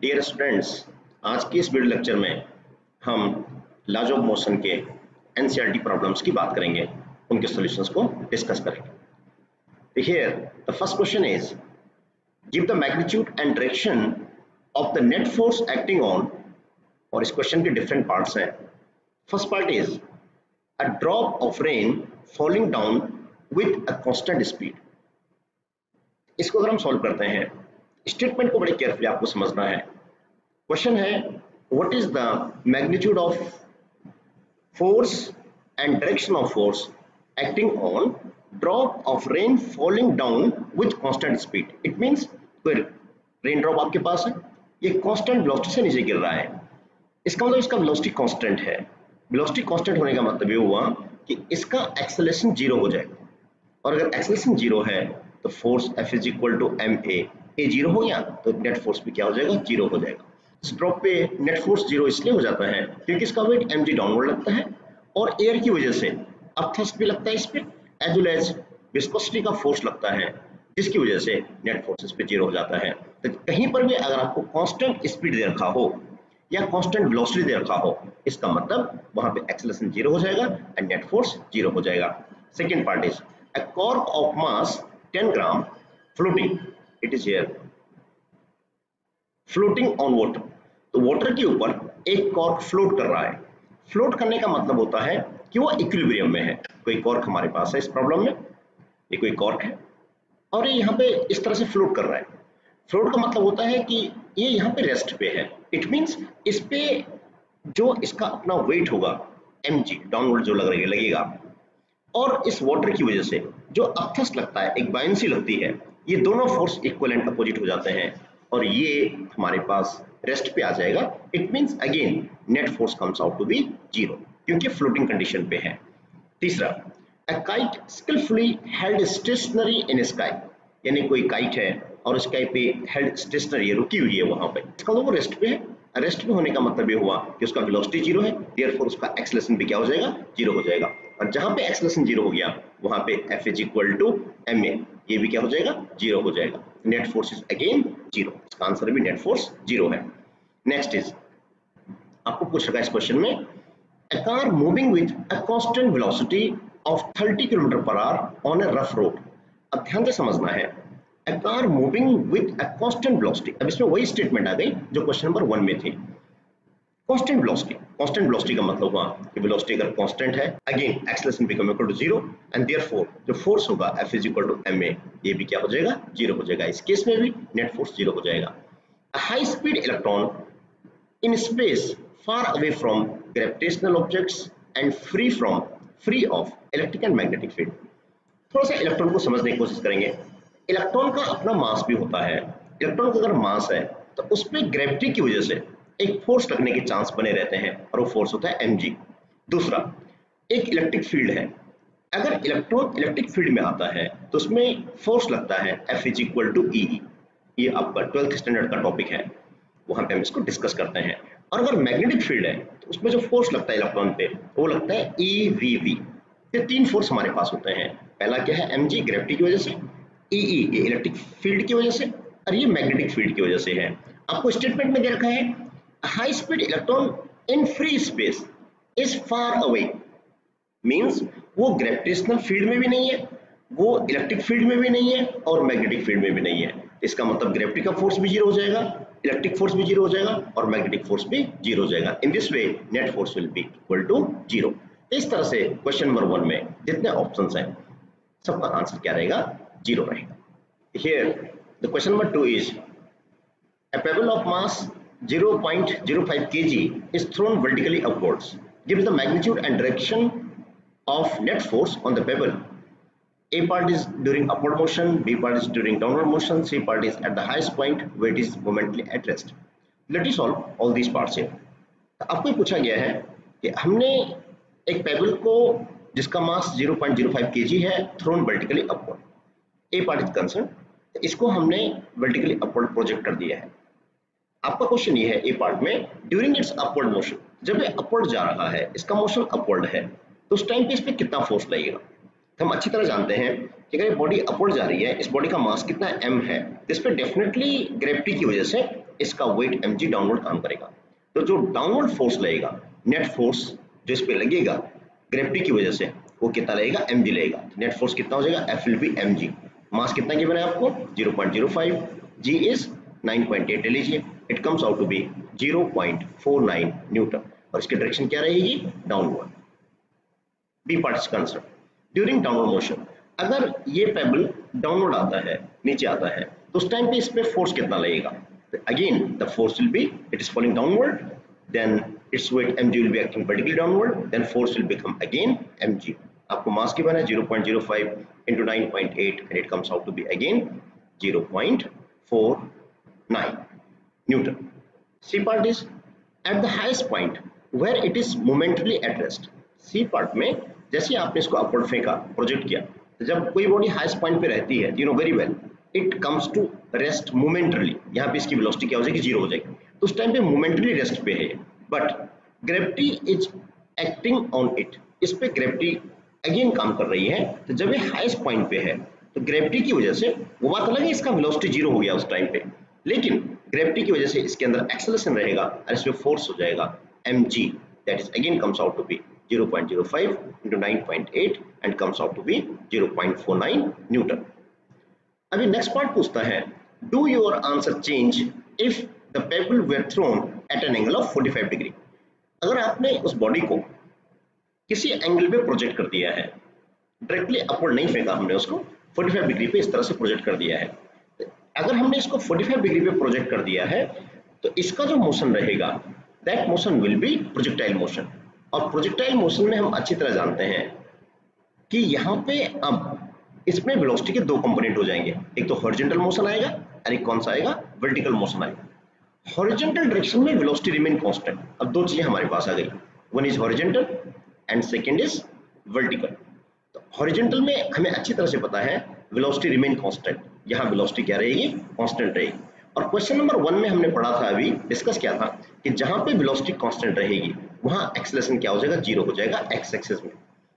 Dear students आज के इस वीडियो लेक्चर में हम लॉज ऑफ़ मोशन के एनसीईआरटी प्रॉब्लम्स की बात करेंगे। उनके सॉल्यूशंस को डिस्कस करेंगे। Here the first question is give the magnitude and direction of the net force acting on और इस क्वेश्चन के डिफरेंट पार्ट्स हैं। First part is a drop of rain falling down with a constant speed इसको अगर हम solve करते हैं statement को बड़े केयरफुली आपको समझना है। क्वेश्चन है what is the magnitude of force and direction of force acting on drop of rain falling down with constant speed it means rain drop आपके पास है, ये कांस्टेंट वेलोसिटी से नीचे गिर रहा है। इसका मतलब इसका वेलोसिटी कांस्टेंट है। वेलोसिटी कांस्टेंट होने का मतलब ये हुआ कि इसका एक्सेलरेशन ज़ीरो हो जाएगा और अगर एक्सेलरेशन ज़ीरो है तो force F is equal to M A A zero हो गया तो नेट फोर्स भी क्या हो जाएगा? ज़ीरो हो जाएगा। ड्रॉप पे नेट फोर्स ज़ीरो इसलिए हो जाता है, क्योंकि इसका वेट एम जी डाउनवर्ड लगता है और एयर की वजह से अपथस्ट भी लगता है इस पर एज वेल एज विस्कोसिटी का फोर्स लगता है, जिसकी वजह से नेट फोर्स इस पर ज़ीरो हो जाता है। तो कहीं पर भी अगर आपको कांस्टेंट स्पीड दे रखा हो या कांस्टेंट वेलोसिटी दे रखा हो, इसका मतलब वहाँ पे एक्सेलरेशन ज़ीरो हो जाएगा एंड नेट फोर्स ज़ीरो हो जाएगा। Second part is a cork of mass 10 gram floating it is here. Floating on water. तो वाटर के ऊपर एक कॉर्क फ्लोट कर रहा है। फ्लोट करने का मतलब होता है कि वो इक्विलिब्रियम में है। कोई कॉर्क हमारे पास है इस प्रॉब्लम में? ये कोई कॉर्क है? और ये यहाँ पे इस तरह से फ्लोट कर रहा है। फ्लोट का मतलब होता है कि ये यहाँ पे रेस्ट पे है। इट मींस इस पे जो इसका अपना वेट होगा एम जी डाउनवर्ड जो लग रही है, लगेगा। और इस वाटर की वजह से जो अपथस्ट लगता है, एक बायंसी लगती है ये दोनों फोर्स इक्वल एंड अपोजिट हो जाते हैं और ये हमारे पास रेस्ट पे आ जाएगा। It means again net force comes out to be zero क्योंकि फ्लोटिंग कंडीशन पे है। तीसरा a kite skilfully held stationary in sky यानी कोई काइट है और स्काई पे हेल्ड स्टेशनरी रुकी हुई है वहाँ पे। इसका वो रेस्ट पे है। रेस्ट में होने का मतलब ये हुआ कि उसका वेलोसिटी ज़ीरो है देयरफॉर उसका एक्सेलरेशन भी क्या हो जाएगा? ज़ीरो हो जाएगा। और जहाँ पे एक्सेलरेशन ज़ीरो हो गया, वहाँ पे F is equal to M A ये भी क्या हो जाएगा? ज़ीरो हो जाएगा। Net force is again zero answer भी नेट फोर्स ज़ीरो है। नेक्स्ट इज़ आपको पूछ रखा है इस क्वेश्चन में, a car moving with a constant velocity of 30 km per hour on a rough road. अब ध्यान से समझना है, a car moving with a constant velocity, अब इसमें वही स्टेटमेंट आ गई जो क्वेश्चन नंबर वन में थी। कांस्टेंट वेलोसिटी कांस्टेंट वेलोसिटी का मतलब हुआ कि वेलोसिटी अगर कांस्टेंट है again acceleration become equal to zero and therefore जो फोर्स होगा F is equal to ma ये भी क्या हो जाएगा? ज़ीरो हो जाएगा। इस केस में भी नेट फोर्स ज़ीरो हो जाएगा। A high speed electron in space far away from gravitational objects and free from, free of electric and magnetic field. थोड़ा सा इलेक्ट्रॉन को समझने की कोशिश करेंगे। इलेक्ट्रॉन का अपना मास भी होता है। इलेक्ट्रॉन का अगर मास है तो उस पर ग्रेविटी की वजह से एक फोर्स लगने के चांस बने रहते हैं और वो फोर्स होता है एम दूसरा, एक इलेक्ट्रिक फ़ील्ड है। अगर इलेक्ट्रॉन इलेक्ट्रिक फ़ील्ड में आता है तो उसमें फोर्स लगता है F is equal to E ये आपका ट्वेल्थ स्टैंडर्ड का टॉपिक है। वहाँ पे हम इसको डिस्कस करते हैं। और अगर मैग्नेटिक फ़ील्ड है तो उसमें जो फोर्स लगता है इलेक्ट्रॉन पे, वो लगता है ई वी वी ये तीन फोर्स हमारे पास होते हैं। पहला क्या है? एम जी ग्रेविटी की वजह से। ई ई ये इलेक्ट्रिक फ़ील्ड की वजह से। और ये मैग्नेटिक फ़ील्ड की वजह से है। आपको स्टेटमेंट में दे रखा है high speed electron in free space is far away. Means, वो ग्रेविटेशनल फ़ील्ड में भी नहीं है, वो इलेक्ट्रिक फ़ील्ड में भी नहीं है और मैग्नेटिक फ़ील्ड में भी नहीं है। इसका मतलब ग्रेविटी का फोर्स भी ज़ीरो हो जाएगा इलेक्ट्रिक फोर्स भी ज़ीरो हो जाएगा और मैग्नेटिक फोर्स भी ज़ीरो हो जाएगा। In this way net force will be equal to zero इस तरह से क्वेश्चन नंबर वन में जितने ऑप्शंस हैं, सबका आंसर क्या रहेगा? ज़ीरो रहेगा। Here the question number two is a pebble of mass 0.05 kg is thrown vertically upwards. Gives the magnitude and direction of net force on the pebble. A part is during upward motion, B part is during downward motion, C part is at the highest point where it is momentally at rest. Let us solve all these parts here. आपको पूछा गया है कि हमने एक pebble को जिसका mass 0.05 kg है thrown vertically upward a part is concern इसको हमने वर्टिकली अपवर्ड प्रोजेक्ट कर दिया है आपका क्वेश्चन ये है ए पार्ट में ड्यूरिंग इट्स अपवर्ड मोशन जब ये अपवर्ड जा रहा है, इसका मोशन अपवर्ड है तो उस टाइम पे इस पर कितना फोर्स लगेगा? तो हम अच्छी तरह जानते हैं कि अगर ये बॉडी अपवर्ड जा रही है, इस बॉडी का मास कितना एम है तो इस पर डेफिनेटली ग्रेविटी की वजह से इसका वेट एम डाउनवर्ड काम करेगा। तो जो डाउनवर्ड फोर्स लगेगा नेट फोर्स जो इस पे लगेगा ग्रेविटी की वजह से, वो कितना लगेगा? एम लगेगा। नेट फोर्स कितना हो जाएगा? F will be M mass कितना गिवन है आपको? 0.05 जी इज़ 9.8 ले लीजिए। It comes out to be 0.49 newton और इसकी डायरेक्शन क्या रहेगी? Downward B part is concern during downward motion अगर ये पेबल डाउनवर्ड आता है, नीचे आता है तो उस टाइम पे इस पे फोर्स कितना लगेगा? Again the force will be it is falling downward then it's weight mg will be acting vertically downward, then force will become again mg. आपको मास की बना 0.05 into 9.8 and it comes out to be again 0.49 newton. C part is at the highest point where it is momentarily at rest. C part में, जैसे आपने इसको upward फेंका project किया तो जब कोई बॉडी हाईएस्ट पॉइंट पे रहती है you know very well it comes to rest momentarily यहाँ पे इसकी वेलोसिटी क्या हो जाएगी? ज़ीरो हो जाएगी. तो उस टाइम पे मोमेंटरी रेस्ट पे है but gravity is acting on it इस पे ग्रेविटी अगेन काम कर रही है तो जब ये हाईएस्ट पॉइंट पे है तो ग्रेविटी की वजह से वो बात अलग है, इसका वेलोसिटी ज़ीरो हो गया उस टाइम पे. लेकिन ग्रेविटी की वजह से इसके अंदर एक्सेलेशन रहेगा और इसमें फोर्स हो जाएगा m g that is again comes out to be 0.05 into 9.8 and comes out to be 0.49 newton अभी नेक्स्ट पार्ट पूछता है do your answer change if the pebble were thrown at an angle of 45 degree अगर आपने उस body को किसी angle पे project कर दिया है डायरेक्टली अपवर्ड नहीं फेंका हमने उसको 45 डिग्री पे इस तरह से प्रोजेक्ट कर दिया है। अगर हमने इसको 45 डिग्री पे प्रोजेक्ट कर दिया है तो इसका जो मोशन रहेगा that motion will be projectile motion और प्रोजेक्टाइल मोशन में हम अच्छी तरह जानते हैं कि यहाँ पे अब इसमें वेलोसिटी के दो कंपोनेंट हो जाएँगे। एक तो हॉरिजॉन्टल मोशन आएगा और एक कौन सा आएगा? वर्टिकल मोशन आएगा। हॉरिजॉन्टल डायरेक्शन में वेलोसिटी रिमेन कांस्टेंट अब दो चीज़ें हमारे पास आ गई। One is horizontal and second is vertical तो हॉरिजेंटल में हमें अच्छी तरह से पता है वेलोसिटी रिमेन कांस्टेंट यहाँ वेलोसिटी क्या रहेगी? कांस्टेंट रहेगी। और क्वेश्चन नंबर वन में हमने पढ़ा था अभी डिस्कस किया था कि जहाँ पे वेलोसिटी कांस्टेंट रहेगी, वहाँ एक्सेलेशन क्या हो जाएगा? ज़ीरो हो जाएगा एक्स एक्सिस में।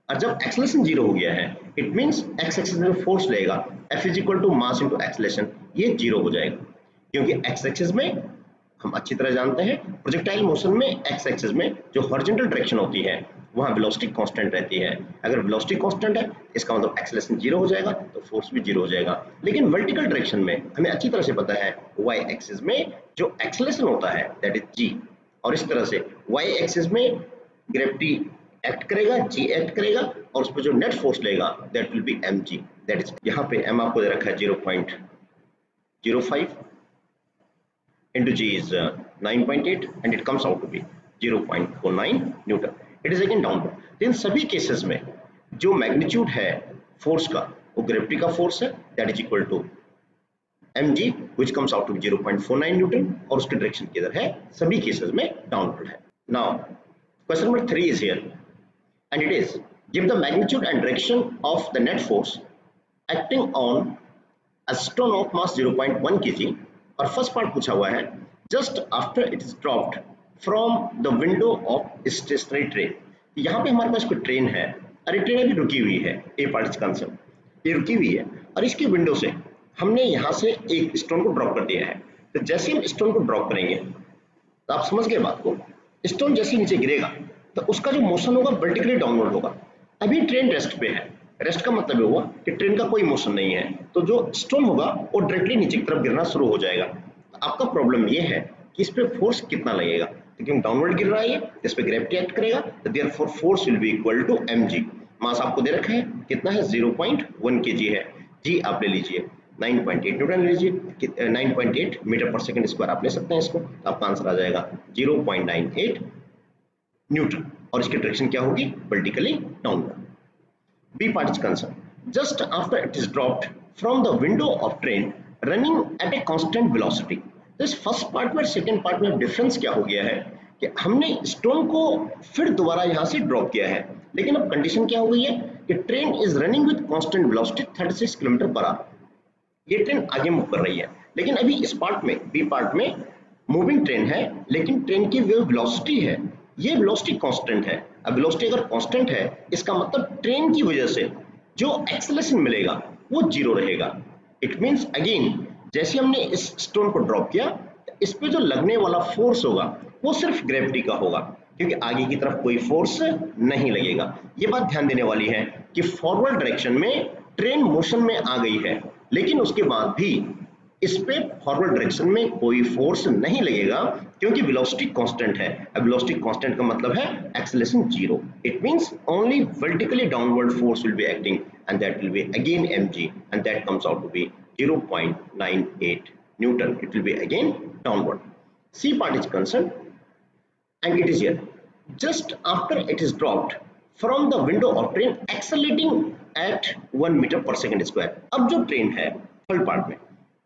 और जब एक्सेलेशन ज़ीरो हो गया है इट मींस एक्स एक्सिस में फोर्स लगेगा F is equal to mass into acceleration ये ज़ीरो हो जाएगा। क्योंकि एक्स एक्सिस में हम अच्छी तरह जानते हैं प्रोजेक्टाइल मोशन में एक्स एक्सिस में जो हॉरिजॉन्टल डायरेक्शन होती है वहाँ वेलोसिटी कांस्टेंट रहती है। अगर वेलोसिटी कांस्टेंट है, इसका मतलब एक्सेलरेशन ज़ीरो हो जाएगा तो फोर्स भी ज़ीरो हो जाएगा। लेकिन वर्टिकल डायरेक्शन में हमें अच्छी तरह से पता है वाई एक्सिस में जो एक्सेलरेशन होता है दैट इज़ जी और इस तरह से वाई एक्सिस में ग्रेविटी एक्ट करेगा जी एक्ट करेगा, और उस पर जो नेट फोर्स लेगा that will be m g that is यहाँ पे एम आपको दे रखा है zero point zero five into g is nine point eight and it comes out to be zero point four nine newton it is again downward इन सभी cases में जो magnitude है फोर्स का, वो ग्रेविटी का फोर्स है that is equal to m g which comes out to zero point four nine newton और उसके डायरेक्शन किधर है, सभी केसेस में डाउनवर्ड है। Now question number three is here and it is give the magnitude and direction of the net on a stone of mass 0.1 kg, और first part पूछा हुआ है just after it is dropped from the window of stationary train यहाँ पे हमारे पास कोई train है, अरे ट्रेन अभी रुकी हुई है ए पार्ट कंसेप्ट ये रुकी हुई है, और इसके विंडो से हमने यहाँ से एक स्टोन को ड्रॉप कर दिया है। तो जैसे हम स्टोन को ड्रॉप करेंगे तो आप समझ गए बात को? स्टोन जैसे नीचे गिरेगा तो उसका जो मोशन होगा वर्टिकली डाउनवर्ड होगा। अभी ट्रेन रेस्ट पे है। रेस्ट का मतलब हुआ कि ट्रेन का कोई मोशन नहीं है। तो जो स्टोन होगा, वो डायरेक्टली नीचे की तरफ़ गिरना शुरू हो जाएगा। आपका प्रॉब्लम ये है कि इस पर फोर्स कितना लगेगा। क्योंकि डाउनवर्ड गिर रहा है इस पे ग्रेविटी एक्ट करेगा तो therefore force will be equal to mg. Mass आपको दे रखा है, कितना है? 0.1 kg है। जी आप ले लीजिए। 9.8 न्यूटन ले लीजिए। 9.8 मीटर पर सेकंड स्क्वायर आप ले सकते हैं इसको तो आपका आंसर आ जाएगा 0.98 न्यूटन। और इसकी डायरेक्शन क्या होगी? Vertically downward B part is concern just after it is dropped from the window of train running at a constant velocity तो इस फ़र्स्ट पार्ट में सेकेंड पार्ट में डिफरेंस क्या हो गया है? कि हमने स्टोन को फिर दोबारा यहाँ से ड्रॉप किया है। लेकिन अब कंडीशन क्या हो गई है? कि train is running with constant velocity 36 kilometre per hour ये ट्रेन आगे मूव कर रही है। लेकिन अभी इस पार्ट में बी पार्ट में मूविंग ट्रेन है, लेकिन ट्रेन की जो वेलोसिटी है। ये वेलोसिटी कांस्टेंट है। अब वेलोसिटी अगर कांस्टेंट है, इसका मतलब ट्रेन की वजह से जो एक्सेलेरेशन मिलेगा, वो ज़ीरो रहेगा। इट मींस अगेन जैसे हमने इस स्टोन को ड्रॉप किया इस पे जो लगने वाला फोर्स होगा, वो सिर्फ़ ग्रेविटी का होगा, क्योंकि आगे की तरफ़ कोई फोर्स नहीं लगेगा। ये बात ध्यान देने वाली है कि फॉरवर्ड डायरेक्शन में ट्रेन मोशन में आ गई है, लेकिन उसके बाद भी इस पे फॉरवर्ड डायरेक्शन में कोई फोर्स नहीं लगेगा, क्योंकि वेलोसिटी कांस्टेंट है। वेलोसिटी कांस्टेंट का मतलब है acceleration zero it means only vertically downward force will be acting and that will be again m g and that comes out to be 0.98 newton it will be again downward C part is concern and it is here just after it is dropped from the window of train accelerating at 1 metre per second square अब जो train है third part में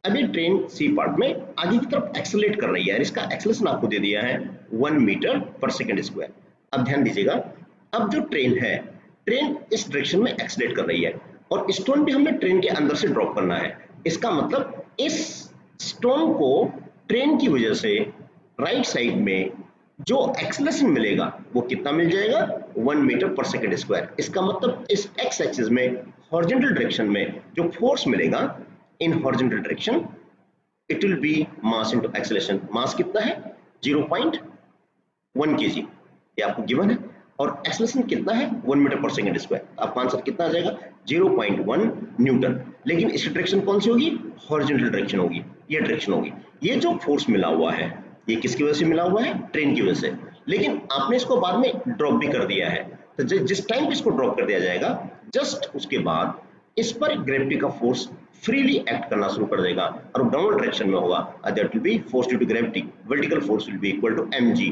अभी train C part में आगे की तरफ़ excel at कर रही है इसका एक्सेलेशन आपको दे दिया है one metre per second square अब ध्यान दीजिएगा, अब जो ट्रेन है ट्रेन इस डायरेक्शन में एक्सेलेट कर रही है और स्टोन भी हमने ट्रेन के अंदर से ड्रॉप करना है। इसका मतलब इस स्टोन को ट्रेन की वजह से राइट साइड में जो एक्सलेशन मिलेगा, वो कितना मिल जाएगा? One metre per second square इसका मतलब इस एक्स एक्सिस में हॉरिजेंटल डायरेक्शन में जो फोर्स मिलेगा in horizontal direction, it will be mass into acceleration. Mass कितना है? 0.1 kg. ये आपको गिवन है। और एक्सलेशन कितना है? 1 मीटर पर सेकंड स्क्वायर आपका आंसर कितना आ जाएगा? 0.1 न्यूटन लेकिन इसकी डायरेक्शन कौन सी होगी? हॉरिजॉन्टल डायरेक्शन होगी। ये डायरेक्शन होगी। ये जो फोर्स मिला हुआ है, ये किसकी वजह से मिला हुआ है? ट्रेन की वजह से। लेकिन आपने इसको बाद में ड्रॉप भी कर दिया है। तो जिस टाइम पे इसको ड्रॉप कर दिया जाएगा जस्ट उसके बाद इस पर ग्रेविटी का फोर्स फ्रीली एक्ट करना शुरू कर देगा और डाउनवर्ड डायरेक्शन में होगा that will be force due to gravity vertical force will be equal to mg.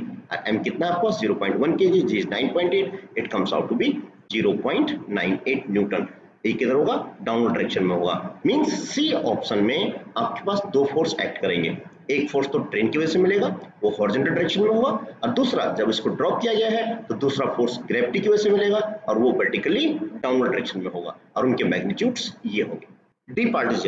m कितना आपको? 0.1 kg g is 9.8 it comes out to be 0.98 newton ये किधर होगा? डाउनवर्ड डायरेक्शन में होगा. मींस सी ऑप्शन में आपके पास दो फोर्स एक्ट करेंगे. एक फोर्स तो ट्रेन की वजह से मिलेगा, वो हॉरिजॉन्टल डायरेक्शन में होगा, और दूसरा, जब इसको ड्रॉप किया गया है तो दूसरा फोर्स ग्रेविटी की वजह से मिलेगा, और वो वर्टिकली डाउनवर्ड डायरेक्शन में होगा, और उनके मैग्नीट्यूड्स ये होंगे। D part is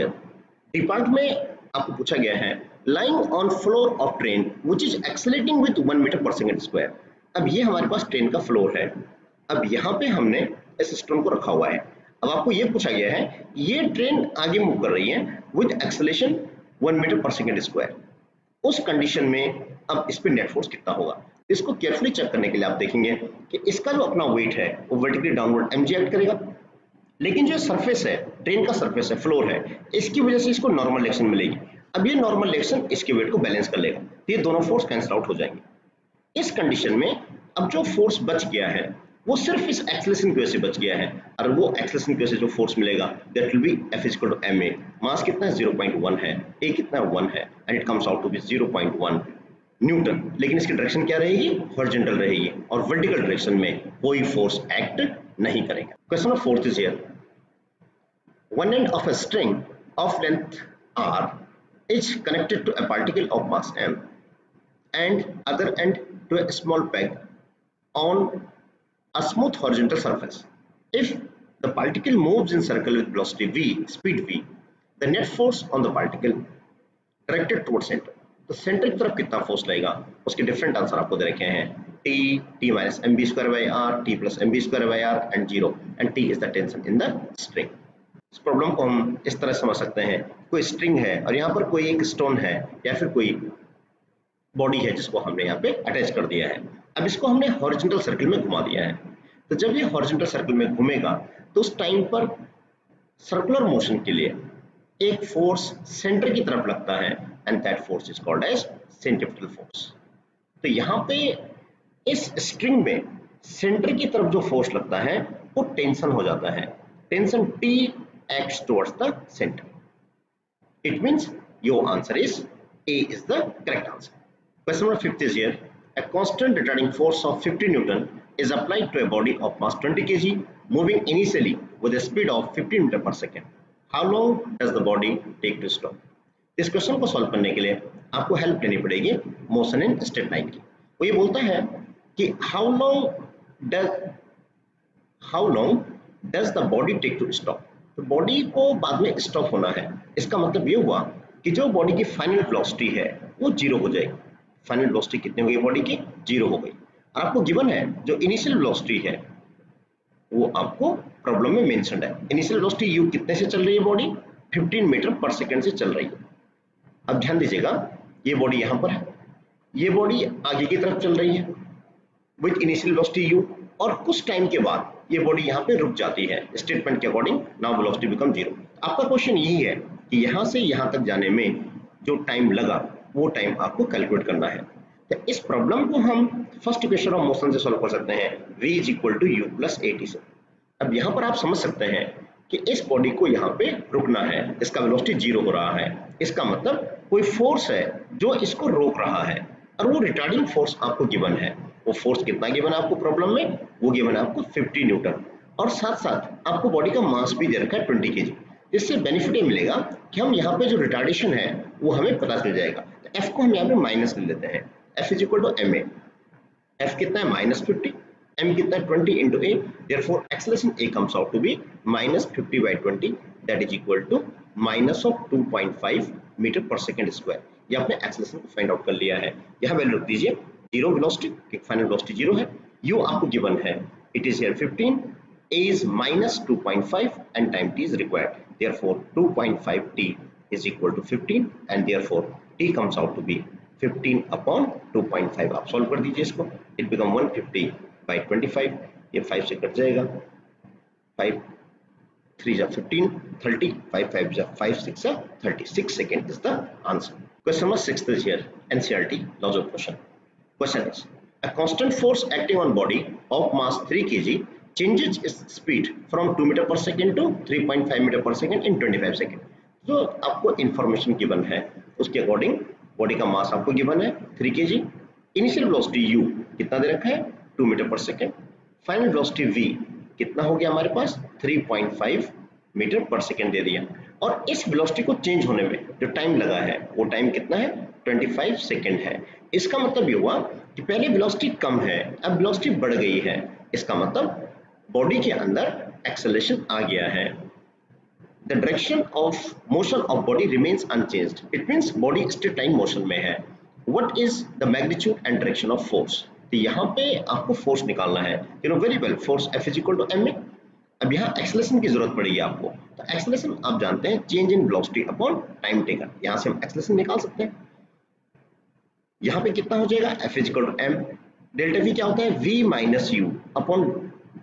D part में आपको पूछा गया है lying on floor of train which is accelerating with one metre per second square अब ये हमारे पास ट्रेन का फ्लोर है। अब यहाँ पे हमने इस स्टोन को रखा हुआ है। अब आपको ये पूछा गया है, ये ट्रेन आगे मूव कर रही है with acceleration one metre per second square उस कंडीशन में अब इस पर नेट फोर्स कितना होगा? इसको केयरफुली चेक करने के लिए आप देखेंगे कि इसका जो अपना वेट है, वो वर्टिकली डाउनवर्ड एमजी एक्ट करेगा। लेकिन जो सरफेस है ट्रेन का सरफेस है फ्लोर है, इसकी वजह से इसको नॉर्मल लेक्शन मिलेगी। अब ये नॉर्मल लेक्शन इसके वेट को बैलेंस कर लेगा। तो ये दोनों फोर्स कैंसिल आउट हो जाएँगे। इस कंडीशन में अब जो फोर्स बच गया है वो सिर्फ़ इस एक्सलेशन की वजह से बच गया है। और वो एक्सलेशन की वजह से जो फोर्स मिलेगा that will be F is equal to m a mass कितना है? 0.1 है। ए कितना 1 है? And it comes out to be 0.1 newton लेकिन इसकी डायरेक्शन क्या रहेगी? हॉरिजॉन्टल रहेगी। और वर्टिकल डायरेक्शन में कोई फोर्स एक्ट नहीं करेगा। Question of fourth is here one end of a string of length r is connected to a particle of mass m and other end to a small peg on a smooth horizontal surface. If the particle moves in circle with velocity v, speed v, the net force on the particle directed towards center. तो centre की तरफ़ कितना force लगेगा? उसके different answer आपको दे रखे हैं। T T minus m v square by r T plus m v square by r and zero and T is the tension in the string इस प्रॉब्लम को हम इस तरह समझ सकते हैं। कोई स्ट्रिंग है और यहाँ पर कोई एक स्टोन है या फिर कोई बॉडी है जिसको हमने यहाँ पे अटैच कर दिया है। अब इसको हमने हॉरिजेंटल सर्कल में घुमा दिया है। तो जब ये हॉरिजेंटल सर्कल में घूमेगा तो उस टाइम पर सर्कुलर मोशन के लिए एक फोर्स सेंटर की तरफ़ लगता है, and that force is called as centrifugal force. तो यहाँ पे इस स्ट्रिंग में सेंटर की तरफ़ जो फोर्स लगता है, वो टेंशन हो जाता है। Tension T acts towards the center. It means your answer is A is the correct answer. Question number 5 is here a constant retarding force of 50 newton is applied to a body of mass 20 kg moving initially with a speed of 15 meter per second how long does the body take to stop इस question को solve करने के लिए आपको help लेनी पड़ेगी motion in state line की वो ये बोलता है कि how long does how long does the body take to stop तो बॉडी को बाद में स्टॉप होना है इसका मतलब ये हुआ कि जो बॉडी की फाइनल वेलोसिटी है वो ज़ीरो हो जाएगी फाइनल वेलोसिटी कितनी हो गई बॉडी की? ज़ीरो हो गई। आपको गिवन है, जो इनिशियल वेलोसिटी है, वो आपको प्रॉब्लम में मेंशनड है। इनिशियल वेलोसिटी यू कितने से चल रही है बॉडी 15 मीटर पर सेकंड से चल रही है। अब ध्यान दीजिएगा, ये बॉडी यहाँ पर है। ये बॉडी आगे की तरफ़ चल रही है विथ इनिशियल वेलोसिटी यू और कुछ टाइम के बाद ये बॉडी यहाँ पे रुक जाती है। स्टेटमेंट के according now velocity become zero आपका क्वेश्चन यही है कि यहाँ से यहाँ तक जाने में जो टाइम लगा वो टाइम आपको कैलकुलेट करना है। तो इस प्रॉब्लम को हम फ़र्स्ट इक्वेशन ऑफ़ मोशन से सॉल्व कर सकते हैं। V is equal to u plus a से अब यहाँ पर आप समझ सकते हैं कि इस बॉडी को यहाँ पे रुकना है। इसका वेलोसिटी ज़ीरो हो रहा है। इसका मतलब कोई फोर्स है जो इसको रोक रहा है। और वो रिटार्डिंग फोर्स आपको गिवन है। वो फोर्स कितना गिवन है आपको प्रॉब्लम में? वो गिवन है आपको 50 न्यूटन और साथ साथ आपको बॉडी का मास भी दे रखा है 20 के जिससे बेनिफिट ये मिलेगा कि हम यहाँ पे जो रिटार्डेशन है, वो हमें पता चल जाएगा। एफ़ को हम यहाँ पे माइनस ले लेते हैं। F is equal to m a F कितना है? माइनस फिफ्टी एम कितना twenty into a therefore acceleration a comes out to be minus fifty by twenty that is equal to minus of two point five metre per second square ये आपने acceleration को find out कर लिया है। यहाँ value रख दीजिए। Zero velocity final velocity zero है। यू आपको गिवन है। It is here 15 a is minus 2.5 and time t is required therefore 2.5 t is equal to 15 and therefore t comes out to be 15 upon 2.5 आप solve कर दीजिए इसको। It become 150 by 25 ये 5 से cut जाएगा। 5 3 जा 15, 30, 5 5 जा 5 6 जा 30, 6 second answer. Question number six is here NCERT logic question. Question is a constant force acting on body of mass 3 किग्री changes its speed from 2 metre per second to 3.5 metre per second in 25 second. तो आपको information की है। उसके according body का मास आपको given है 3 के जी initial velocity u कितना दे रखा है? 2 metre per second final velocity v कितना हो गया हमारे पास? 3.5 मीटर पर सेकेंड दे दिया। और इस वेलोसिटी को चेंज होने में जो टाइम लगा है, वो टाइम कितना है? 25 सेकेंड है। इसका मतलब ये हुआ कि पहले वेलोसिटी कम है, अब वेलोसिटी बढ़ गई है। इसका मतलब बॉडी के अंदर एक्सेलेशन आ गया है। The direction of motion of body remains unchanged it means body still time motion में है. What is the magnitude and direction of force तो यहाँ पे आपको फोर्स निकालना है. You know very well force F is equal to m a अब यहाँ एक्सलेशन की ज़रूरत पड़ेगी आपको. तो एक्सलेशन आप जानते हैं change in velocity upon time taken यहाँ से हम एक्सलेशन निकाल सकते हैं. यहाँ पे कितना हो जाएगा? F is equal to m delta v क्या होता है? V minus u upon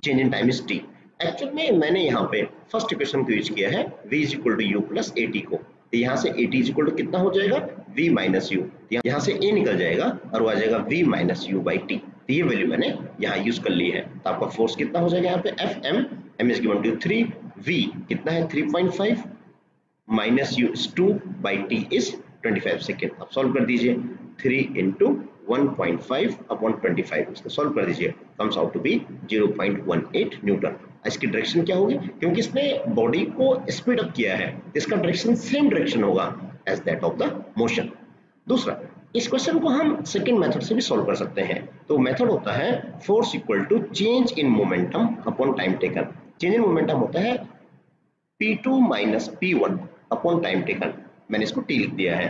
change in time is t actual में, मैंने यहाँ पे फ़र्स्ट इक्वेशन को यूज़ किया है, v is equal to u plus a को। तो यहाँ से a t is equal to कितना हो जाएगा? V माइनस यू यहाँ से a निकल जाएगा और वो आ जाएगा v minus u by t तो ये वैल्यू मैंने यहाँ यूज़ कर ली है। तो आपका फोर्स कितना हो जाएगा यहाँ पे? F m m is given two three v कितना है? Three point five minus u is two by t is twenty five second आप सॉल्व कर दीजिए। थ्री इंटू 1.5 अपॉन 25 इसको सॉल्व कर दीजिए। Comes out to be 0.18 newton इसकी direction क्या होगी? क्योंकि इसने बॉडी को स्पीड अप किया है। इसका डायरेक्शन सेम डायरेक्शन होगा as that of the motion दूसरा, इस क्वेश्चन को हम सेकंड मेथड से भी सॉल्व कर सकते हैं। तो मेथड होता है force equal to change in momentum upon time taken change in momentum होता है P2 minus p upon time taken मैंने इसको T लिख दिया है।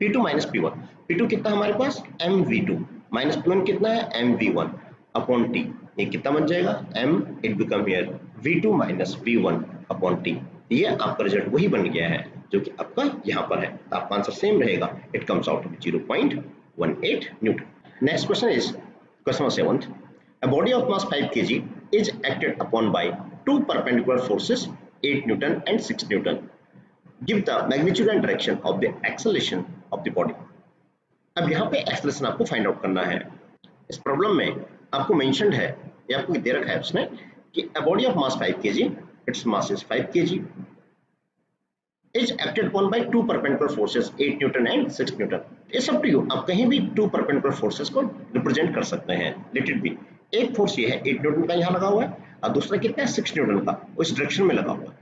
P2 माइनस पी P2 कितना हमारे पास? M v two minus p one कितना है? M v one upon t ये कितना बन जाएगा? M it become here v two minus v one upon t ये आपका रिज़ल्ट वही बन गया है, जो कि आपका यहाँ पर है। तो आपका आंसर सेम रहेगा। It comes out zero point one eight newton next question is question seventh A body of mass 5 kg is acted upon by two perpendicular forces 8 Newton and 6 Newton. Give the magnitude and direction of the acceleration of the body. अब यहाँ पे acceleration आपको find out करना है। इस problem में आपको mentioned है, या आपको दे रखा है उसने कि a body of mass 5 kg its mass is 5 kg is acted upon by two perpendicular forces 8 newton and 6 newton its up to you आप कहीं भी टू परपेंडिकुलर फोर्सेस को रिप्रेजेंट कर सकते हैं लेट इट बी एक फोर्स ये है 8 न्यूटन का यहाँ लगा हुआ है, और दूसरा कितना है 6 न्यूटन का वो डायरेक्शन में लगा हुआ है।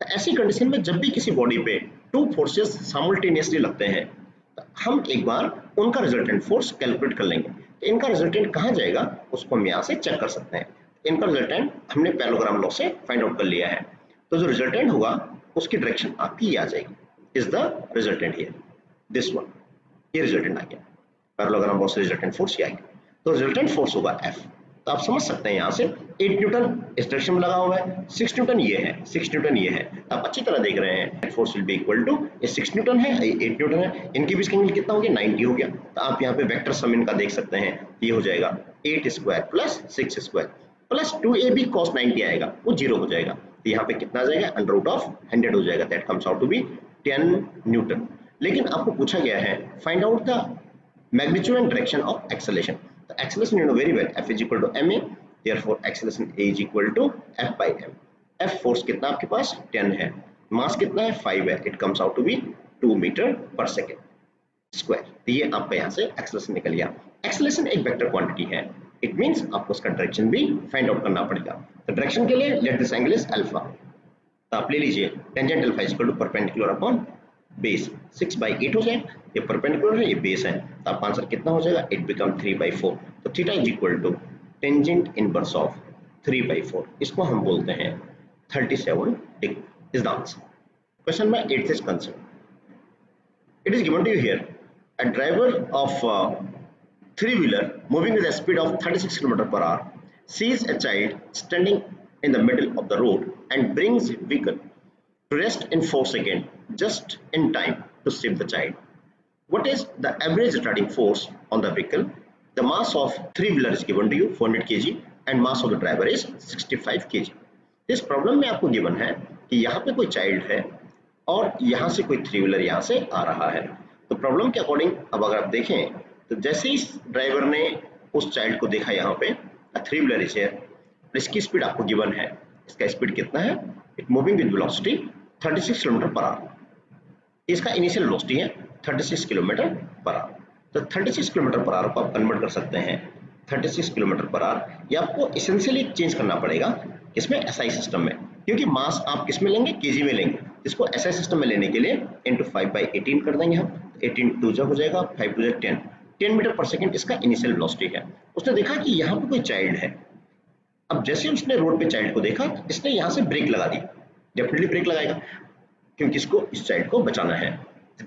तो ऐसी कंडीशन में जब भी किसी बॉडी पे टू फोर्सेस साइमल्टेनियसली लगते हैं हम एक बार उनका रिजल्टेंट फोर्स कैलकुलेट कर लेंगे। तो इनका रिजल्टेंट कहाँ जाएगा, उसको हम यहाँ से चेक कर सकते हैं। इनका रिजल्टेंट हमने पैलोग्राम लॉ से फाइंड आउट कर लिया है। तो जो रिजल्टेंट होगा, उसकी डायरेक्शन आपकी आ जाएगी। Is the resultant here this one ये रिजल्टेंट आ गया। पैरोग्राम लॉ से रिजल्टेंट फोर्स ये आएगा। तो रिजल्टेंट फोर्स होगा एफ़ तो आप समझ सकते हैं यहाँ से 8 न्यूटन इस डायरेक्शन में लगा हुआ है 6 न्यूटन ये है 6 न्यूटन ये है। तो आप अच्छी तरह देख रहे हैं force will be equal to ये 6 न्यूटन है, ये 8 न्यूटन है, इनके बीच का कितना हो गया? 90 हो गया। तो आप यहाँ पे वेक्टर सम इनका देख सकते हैं, ये हो जाएगा 8 square plus 6 square plus 2ab cos 90 आएगा, वो ज़ीरो हो जाएगा। तो यहाँ पे कितना जाएगा? अंडर रूट ऑफ़ 100 हो जाएगा। That comes out to be 10 newton लेकिन आपको पूछा गया है find out the magnitude and direction of acceleration तो acceleration you know very well f is equal to ma therefore acceleration a is equal to f by m. F force कितना आपके पास? 10 है. मास कितना है? 5 है. It comes out to be 2 metre per second square तो ये आपका यहाँ से एक्सेलेरेशन निकल गया. एक्सेलेरेशन एक वेक्टर क्वांटिटी है. इट मींस आपको उसका डायरेक्शन भी फाइंड आउट करना पड़ेगा. तो डायरेक्शन के लिए let this angle is alpha तो आप ले लीजिए. Tangent alpha is equal to perpendicular upon base six by eight हो जाए ये परपेंडिकुलर है, ये बेस है। तो आपका आंसर कितना हो जाएगा? It become three by four तो theta is equal to tangent inverse of three by four इसको हम बोलते हैं thirty seven degree is the answer question number eight is concern it is given to you here a driver of three wheeler moving with speed of thirty six kilometre per hour sees a child standing in the middle of the road and brings vehicle rest in four second just in time to save the child. What is the average retarding force on the vehicle? The mass of three wheeler is given to you 400 kg, and mass of the driver is 65 kg. इस problem में आपको given है कि यहाँ पे कोई child है और यहाँ से कोई थ्री व्हीलर यहाँ से आ रहा है तो प्रॉब्लम के अकॉर्डिंग अब अगर आप देखें तो जैसे ही ड्राइवर ने उस चाइल्ड को देखा यहाँ पे थ्री व्हीलर इज़ इसकी स्पीड आपको गिवन है इसका स्पीड कितना है it moving with velocity 36 kilometre per hour इसका इनिशियल वेलोसिटी है 36 किलोमीटर पर आवर तो 36 किलोमीटर पर आवर को आप कन्वर्ट कर सकते हैं। 36 किलोमीटर पर आवर ये आपको इसेंशियली चेंज करना पड़ेगा किसमें एसआई सिस्टम में। क्योंकि मास आप किसमें लेंगे? केजी में लेंगे। इसको एसआई सिस्टम में लेने के लिए इंटू फाइव बाई एटीन कर देंगे हम। एटीन टू जब हो जाएगा five two ten ten metre per second इसका इनिशियल वेलोसिटी है। उसने देखा कि यहाँ पे कोई चाइल्ड है। अब जैसे उसने रोड पे चाइल्ड को देखा, इसने यहाँ से ब्रेक लगा दी। डेफिनेटली ब्रेक लगाएगा। क्योंकि इसको, इस चाइल्ड को बचाना है।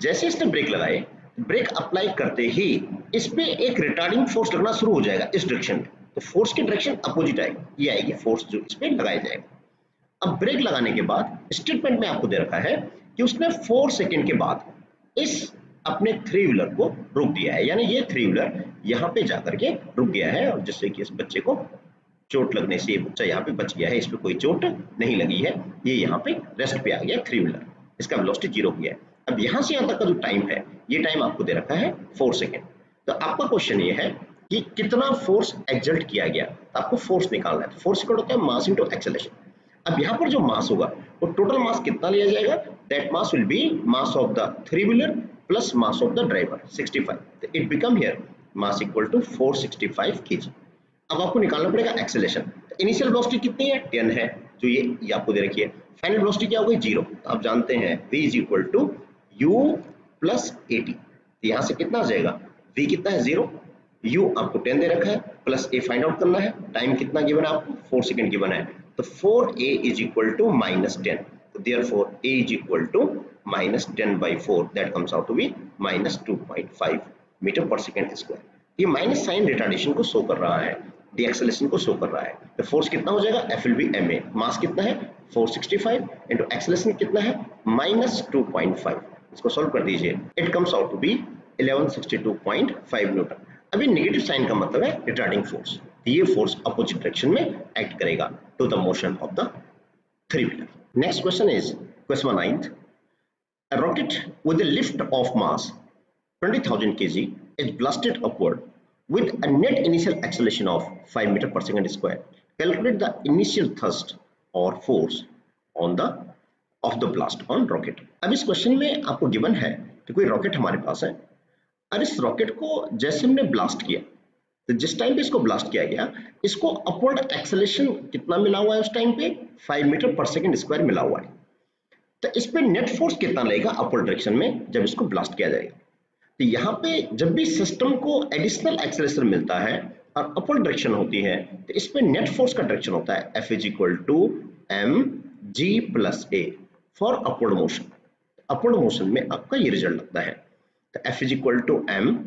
जैसे इसने ब्रेक लगाए ब्रेक अप्लाई करते ही इस पे एक रिटार्डिंग फोर्स लगना शुरू हो जाएगा इस डायरेक्शन में तो फोर्स की डायरेक्शन अपोजिट आएगी। ये आएगी फोर्स जो इस पे लगाया जाएगा। अब ब्रेक लगाने के बाद स्टेटमेंट में आपको दे रखा है कि उसने फोर सेकेंड के बाद इस अपने थ्री व्हीलर को रोक दिया है। यानी ये थ्री व्हीलर यहाँ पे जाकर के रुक गया है और जिससे कि इस बच्चे को चोट लगने से, बच्चा यहाँ पे बच गया है, इस पे कोई चोट नहीं लगी है। ये यहाँ पे रेस्ट पे आ गया थ्री व्हीलर इसका वेलोसिटी ज़ीरो हो गया है। अब यहाँ से यहाँ तक का जो टाइम है ये टाइम आपको दे रखा है फोर सेकेंड तो आपका क्वेश्चन ये है कि कितना फोर्स एक्सल्ट किया गया तो आपको फोर्स निकालना है। फोर्स इक्वल होता है मास इनटू एक्सेलरेशन अब यहाँ पर जो मास होगा वो तो टोटल मास कितना लिया जाएगा? That mass will be mass of the three wheeler plus mass of the driver 65 तो it become here mass equal to 465 kg अब आपको निकालना पड़ेगा एक्सेलेशन तो इनिशियल वेलोसिटी कितनी है? 10 है जो ये, ये आपको दे रखी है। फाइनल वेलोसिटी क्या होगी ज़ीरो तो आप जानते हैं, v is equal to u plus at तो यहाँ से कितना आ जाएगा? V कितना है? ज़ीरो u आपको 10 दे रखा है प्लस a फाइंड आउट करना है। टाइम कितना गिवन है आपको? 4 सेकंड गिवन है। तो 4a is equal to minus ten तो there four a is equal to minus ten by four that comes out to be minus two point five metre per second square ये minus sign retardation को show कर रहा है। D acceleration को show कर रहा है। तो फोर्स कितना हो जाएगा? F L B M A mass कितना है? 465 फाइव इंटू एक्सेलेशन कितना है? माइनस टू पॉइंट फाइव इसको सोल्व कर दीजिए। It comes out to be 1162.5 newton अभी नेगेटिव साइन का मतलब है रिटार्डिंग फोर्स ये फोर्स अपोजिट डायरेक्शन में एक्ट करेगा। To the motion of the three wheeler next question is question ninth A rocket with a lift of mass 20,000 kg is blasted upward with a net initial acceleration of 5 meter per second square. Calculate the initial thrust or force on the, of the blast on rocket. अब इस question में आपको given है कि कोई rocket हमारे पास है। और इस रॉकेट को जैसे हमने ब्लास्ट किया तो जिस टाइम पे इसको ब्लास्ट किया गया, इसको अपवर्ड एक्सेलेशन कितना मिला हुआ है उस टाइम पे? 5 मीटर पर सेकेंड स्क्वायर मिला हुआ है। तो इस पे नेट फोर्स कितना लगेगा? अपवर्ड डायरेक्शन में जब इसको ब्लास्ट किया जाएगा। तो यहाँ पे जब भी सिस्टम को एडिशनल एक्सेलेशन मिलता है और अपवर्ड डायरेक्शन होती है तो इस पे नेट फोर्स का डायरेक्शन होता है। F is equal to M G plus A for upward motion upward motion में आपका ये रिज़ल्ट लगता है। तो F is equal to M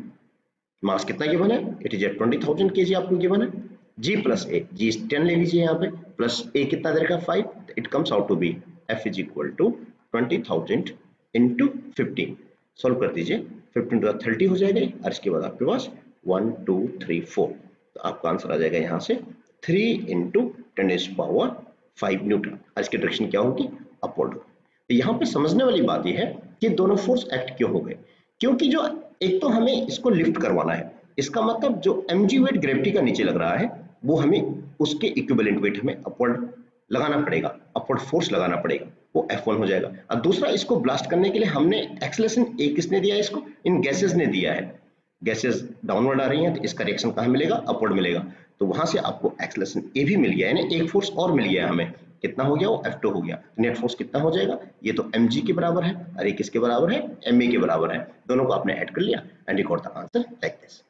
mass कितना गिवन है? इट इज़ ट्वेंटी थाउज़ेंड के जी आपको गिवन है। जी प्लस ए जी टेन ले लीजिए यहाँ पे। प्लस ए कितना देर का? Five it comes out to be F is equal to twenty thousand into fifteen solve कर दीजिए। फिफ्टीन टू थर्टी हो जाएगा और इसके बाद आपके पास वन टू थ्री फोर तो आपका आंसर आ जाएगा यहाँ से three into ten raise power five newton और इसकी डायरेक्शन क्या होगी? अपवर्ड तो यहाँ पे समझने वाली बात यह है कि दोनों फोर्स एक्ट क्यों हो गए? क्योंकि जो एक तो हमें इसको लिफ्ट करवाना है। इसका मतलब जो एम वेट ग्रेविटी का नीचे लग रहा है, वो हमें उसके इक्विवेलेंट वेट हमें अपवर्ड लगाना पड़ेगा। अपवर्ड फोर्स लगाना पड़ेगा। वो F1 हो जाएगा। और दूसरा, इसको ब्लास्ट करने के लिए हमने एक्सलेशन ए किसने दिया है इसको? इन गैसेस ने दिया है। गैसेस डाउनवर्ड आ रही हैं तो इसका रिएक्शन कहाँ मिलेगा? अपवर्ड मिलेगा। तो वहाँ से आपको एक्सलेशन ए भी मिल गया यानी एक फोर्स और मिल गया हमें। कितना हो गया? वो F2 हो गया। तो नेट फोर्स कितना हो जाएगा? ये तो mg के बराबर है। और ये किसके बराबर है? Ma के बराबर है। दोनों को आपने ऐड कर लिया। And record the answer like this